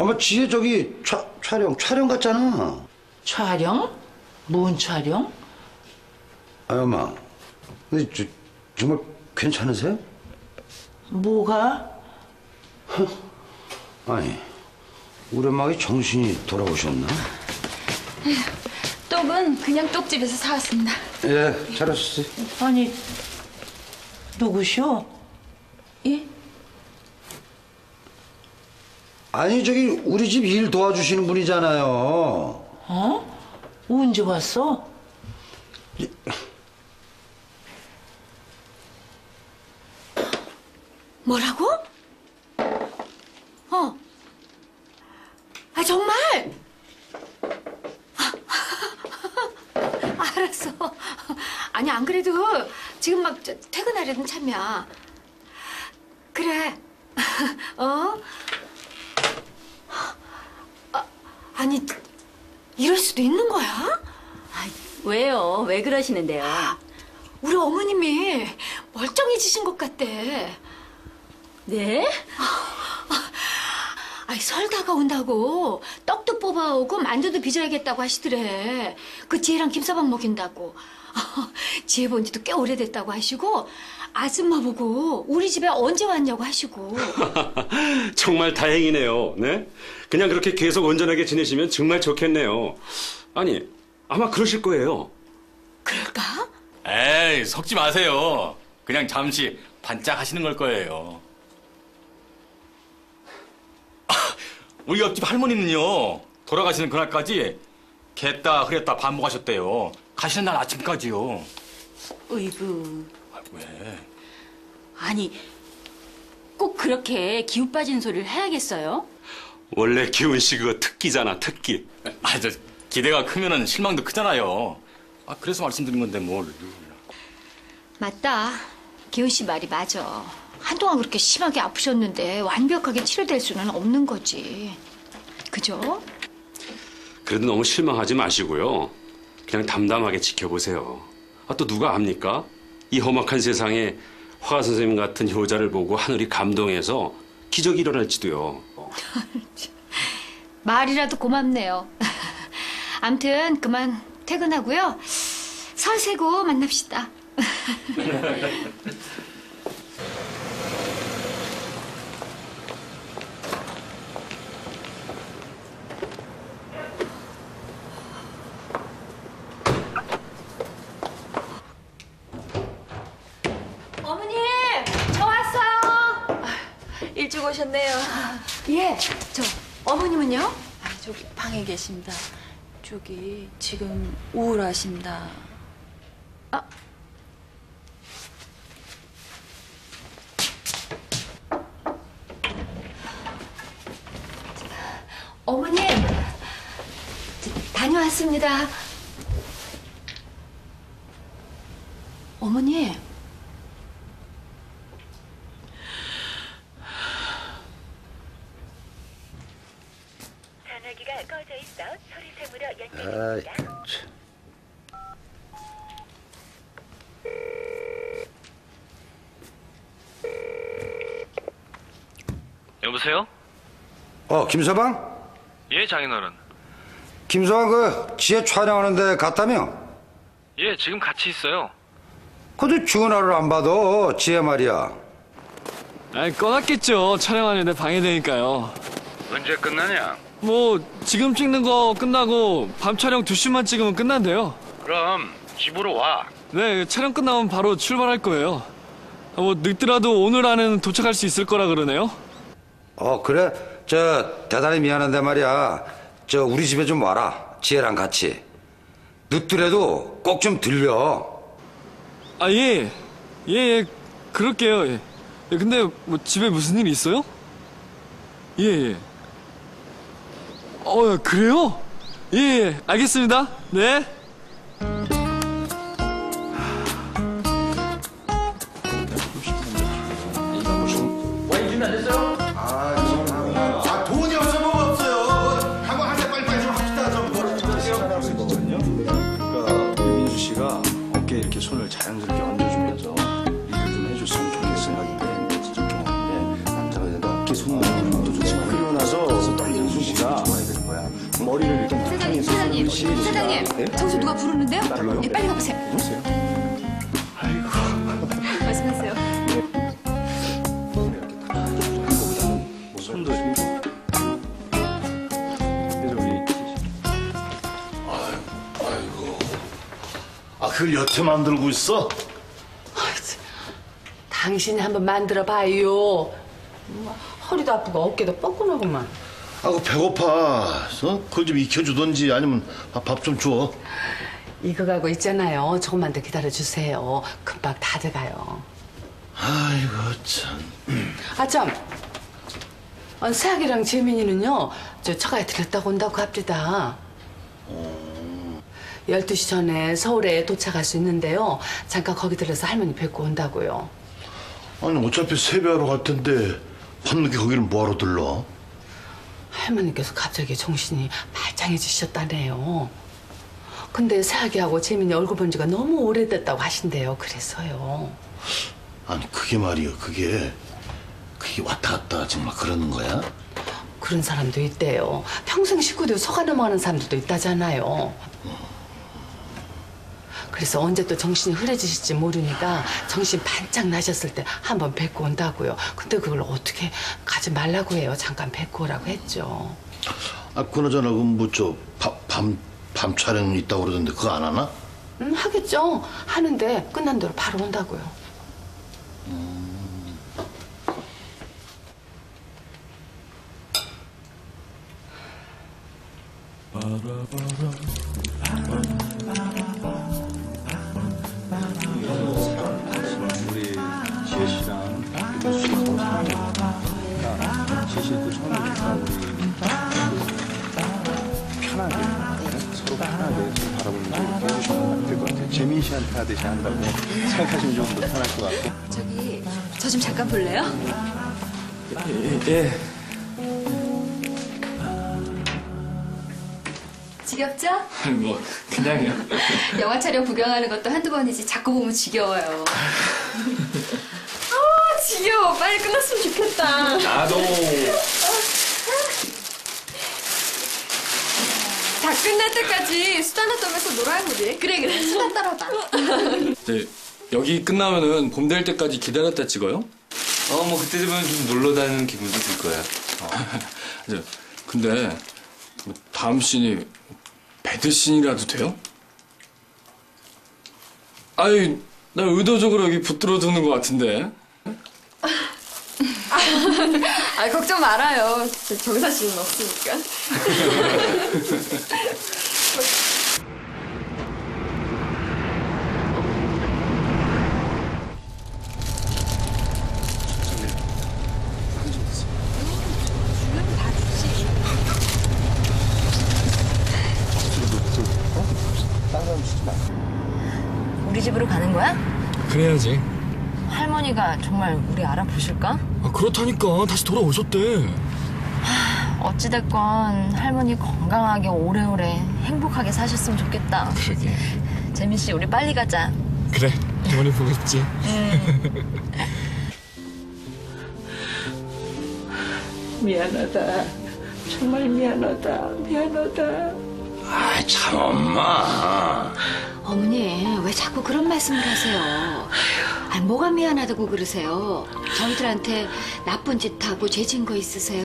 아마 지혜 저기 차, 촬영 촬영 갔잖아. 촬영? 뭔 촬영? 아 엄마, 근데 저, 정말 괜찮으세요? 뭐가? 아니 우리 엄마가 정신이 돌아오셨나? 떡은 그냥 떡집에서 사왔습니다. 예, 잘하셨어요. 아니 누구시오? 예? 아니 저기 우리 집 일 도와주시는 분이잖아요. 어? 언제 왔어? 뭐라고? 어. 아, 정말? 알았어. 아니, 안 그래도 지금 막 저, 퇴근하려는 참이야. 그래. 어? 아, 아니, 이럴 수도 있는 거야? 왜요? 왜 그러시는데요? 우리 어머님이 멀쩡해지신 것 같대. 네? 아이 설 다가온다고 떡도 뽑아오고 만두도 빚어야겠다고 하시더래. 그 지혜랑 김서방 먹인다고. 지혜 본 지도 꽤 오래됐다고 하시고 아줌마 보고 우리 집에 언제 왔냐고 하시고. 정말 다행이네요. 네? 그냥 그렇게 계속 온전하게 지내시면 정말 좋겠네요. 아니, 아마 그러실 거예요. 그럴까? 에이, 속지 마세요. 그냥 잠시 반짝 하시는 걸 거예요. 아, 우리 옆집 할머니는요, 돌아가시는 그날까지 겠다, 흐렸다 반복하셨대요. 가시는 날 아침까지요. 으이구. 아, 왜? 아니, 꼭 그렇게 기우 빠진 소리를 해야겠어요? 원래 기훈 씨 그거 특기잖아, 특기. 아, 저, 기대가 크면은 실망도 크잖아요. 아, 그래서 말씀드린 건데 뭘. 맞다. 기훈 씨 말이 맞아. 한동안 그렇게 심하게 아프셨는데 완벽하게 치료될 수는 없는 거지. 그죠? 그래도 너무 실망하지 마시고요. 그냥 담담하게 지켜보세요. 아, 또 누가 압니까? 이 험악한 세상에 화가 선생님 같은 효자를 보고 하늘이 감동해서 기적이 일어날지도요. 말이라도 고맙네요. 암튼 그만 퇴근하고요. 설 세고 만납시다. 어머님, 저 왔어요. 일찍 오셨네요. 예, 저 어머님은요? 아, 저기 방에 계십니다. 저기 지금 우울하십니다. 어머님, 저, 다녀왔습니다. 어머니, 전화기가 꺼져 있어 소리샘으로 아이, 연결됩니다. 참. 여보세요? 어, 김서방? 예, 장인어른. 김서방 그 지혜 촬영하는데 갔다며? 예, 지금 같이 있어요. 그래도 전화를 안 받아, 지혜 말이야. 아니 꺼놨겠죠 촬영하는데 방해되니까요 언제 끝나냐? 뭐 지금 찍는 거 끝나고 밤 촬영 2시만 찍으면 끝난대요 그럼 집으로 와. 네 촬영 끝나면 바로 출발할 거예요 아, 뭐 늦더라도 오늘 안에는 도착할 수 있을 거라 그러네요 어, 그래? 저, 대단히 미안한데 말이야. 저, 우리 집에 좀 와라. 지혜랑 같이. 늦더라도 꼭 좀 들려. 아 예 예 예, 예, 그럴게요 예. 예, 근데 뭐 집에 무슨 일 있어요? 예 예 어 그래요? 예, 예 알겠습니다 네 자연스럽게 얹어주면서 일을 좀 해줬으면 좋겠을 생각인데 진짜 좀 남자가 내가 어깨 손을 얹어줬지만 그리고 나서 떨리는 정순 씨가 머리를 일단 사장님, 사장님, 사장님, 저기서 누가 부르는데요? 예, 빨리 가보세요. 보세요. 말씀하세요. 그걸 여태 만들고 있어? 당신이 한번 만들어 봐요. 뭐, 허리도 아프고 어깨도 뻐근하구만. 아그 배고파. 어? 그걸 좀 익혀주던지 아니면 밥 좀 줘. 이거 가고 있잖아요. 조금만 더 기다려 주세요. 금방 다 돼가요. 아이고 참. 아 참. 어, 세학이랑 재민이는요. 저 처가에 들렸다고 온다고 합니다. 12시 전에 서울에 도착할 수 있는데요. 잠깐 거기 들러서 할머니 뵙고 온다고요. 아니 어차피 세배하러 갈 텐데 밤늦게 거기를 뭐하러 들러? 할머니께서 갑자기 정신이 말짱해지셨다네요. 근데 세학이하고 재민이 얼굴 본 지가 너무 오래됐다고 하신대요. 그래서요. 아니 그게 말이야 그게 그게 왔다 갔다 정말 그러는 거야? 그런 사람도 있대요. 평생 식구들 속아 넘어가는 사람들도 있다잖아요. 그래서 언제 또 정신이 흐려지실지 모르니까 정신 반짝 나셨을 때 한번 뵙고 온다고요. 근데 그걸 어떻게 가지 말라고 해요. 잠깐 뵙고 오라고 했죠. 아 그나저나 그뭐저밤 밤 촬영 있다고 그러던데 그거 안 하나? 음, 하겠죠. 하는데 끝난 대로 바로 온다고요. 우리 씨도 처음이니까 우리 편하게 서로 편하게 서로 바라보는 게 이렇게 해주시면 될 것 같아요. 재민 씨한테 하듯이 한다고 생각하시면 좀 더 편할 것 같고. 저기 저 좀 잠깐 볼래요? 예, 예. 지겹죠? 뭐 그냥요. 영화 촬영 구경하는 것도 한두 번이지 자꾸 보면 지겨워요. 아 지겨워. 빨리 끝났으면 좋겠다. 나도. 다 끝날 때까지 수다나 떨면서 놀아요 우리. 그래 그래 수다 떨어봐. 네, 여기 끝나면은 봄 될 때까지 기다렸다 찍어요? 어, 뭐 그때 되면 좀 놀러 다니는 기분도 들 거야. 네, 근데 뭐 다음 씬이 배드 씬이라도 돼요? 아니, 나 의도적으로 여기 붙들어 두는 것 같은데. 아 걱정 말아요. 정사 씨는 없으니까. 우리 집으로 가는 거야? 그래야지. 할머니가 정말 우리 알아보실까? 아, 그렇다니까. 다시 돌아오셨대. 어찌됐건 할머니 건강하게 오래오래 행복하게 사셨으면 좋겠다. 그러게. 재민 씨, 우리 빨리 가자. 그래, 할머니 보고 있지. 미안하다. 정말 미안하다. 미안하다. 아이 참 엄마. 어머니, 왜 자꾸 그런 말씀을 하세요? 아, 뭐가 미안하다고 그러세요? 저희들한테 나쁜 짓 하고 죄진 거 있으세요?